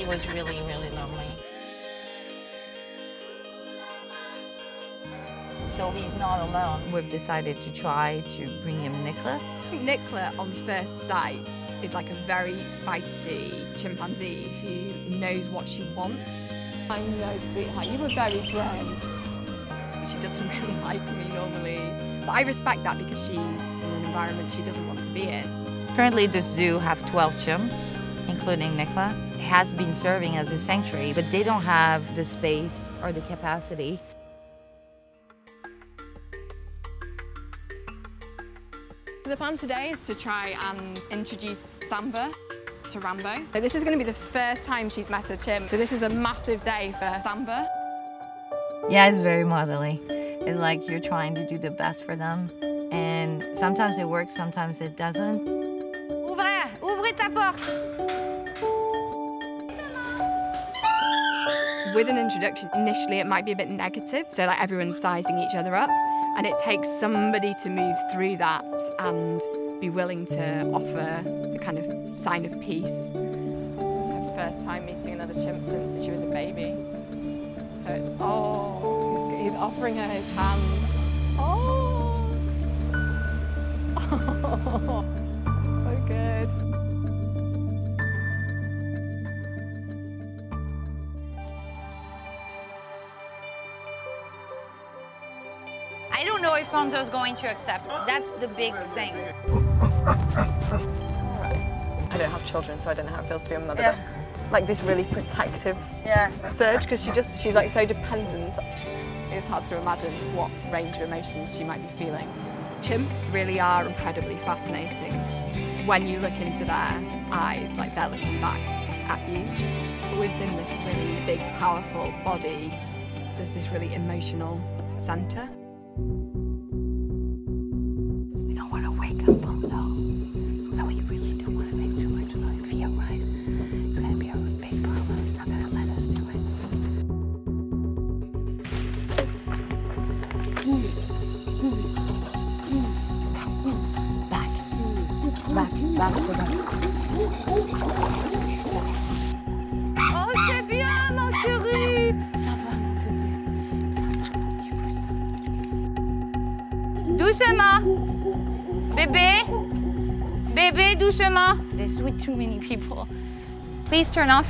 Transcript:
he was really, really lonely. So he's not alone. We've decided to try to bring him Nicola. Nicola, on first sight, is like a very feisty chimpanzee who knows what she wants. I know, sweetheart, you were very brave. She doesn't really like me normally, but I respect that because she's in an environment she doesn't want to be in. Currently, the zoo have 12 chimps, including Nicola. It has been serving as a sanctuary, but they don't have the space or the capacity The plan today is to try and introduce Samba to Rambo. So this is going to be the first time she's met a chimp, so this is a massive day for Samba. Yeah, it's very motherly. It's like you're trying to do the best for them, and sometimes it works, sometimes it doesn't. Ouvrez! Ouvrez ta porte! With an introduction, initially it might be a bit negative, so like everyone's sizing each other up. And it takes somebody to move through that and be willing to offer the kind of sign of peace. This is her first time meeting another chimp since she was a baby. So it's, oh, he's, he's offering her his hand. I don't know if Fonzo's going to accept. That's the big thing. I don't have children, so I don't know how it feels to be a mother. Yeah. Like this really protective yeah. surge, because she just, she's like so dependent. It's hard to imagine what range of emotions she might be feeling. Chimps really are incredibly fascinating. When you look into their eyes, like they're looking back at you. Within this really big, powerful body, there's this really emotional centre. We don't want to wake up Bonzo. So we really don't want to make too much noise. Feel right. It's going to be a big problem. It's not going to let us do it. Back. Back. Back. Back. Oh, Doucement. Bébé. Bébé, doucement. There's way too many people. Please turn off.